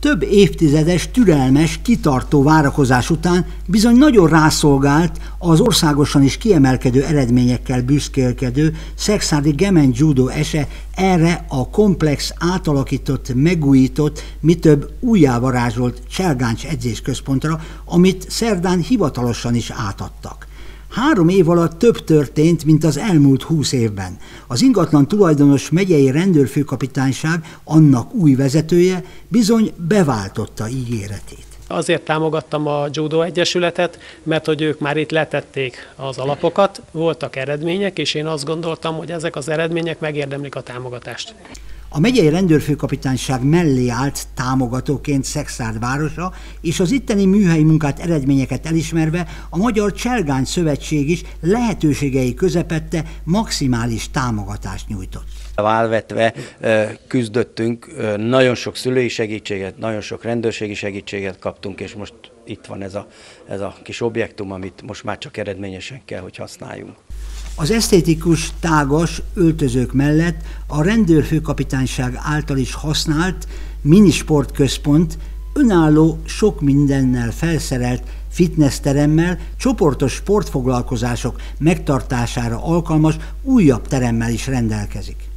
Több évtizedes, türelmes, kitartó várakozás után bizony nagyon rászolgált az országosan is kiemelkedő eredményekkel büszkélkedő Szexádi Gemen Judo ese erre a komplex, átalakított, megújított, mi több újjávarázsolt Cselgáncs edzésközpontra, amit szerdán hivatalosan is átadtak. Három év alatt több történt, mint az elmúlt húsz évben. Az ingatlan tulajdonos megyei rendőrfőkapitányság, annak új vezetője bizony beváltotta ígéretét. Azért támogattam a Judo Egyesületet, mert hogy ők már itt letették az alapokat, voltak eredmények, és én azt gondoltam, hogy ezek az eredmények megérdemlik a támogatást. A megyei rendőrfőkapitányság mellé állt támogatóként Szexárd városa, és az itteni műhelyi munkát eredményeket elismerve a Magyar Cselgány Szövetség is lehetőségei közepette maximális támogatást nyújtott. Válvetve küzdöttünk, nagyon sok szülői segítséget, nagyon sok rendőrségi segítséget kaptunk, és most itt van ez a, ez a kis objektum, amit most már csak eredményesen kell, hogy használjunk. Az esztétikus, tágas öltözők mellett a rendőrfőkapitányság által is használt minisportközpont önálló, sok mindennel felszerelt fitnessteremmel, csoportos sportfoglalkozások megtartására alkalmas újabb teremmel is rendelkezik.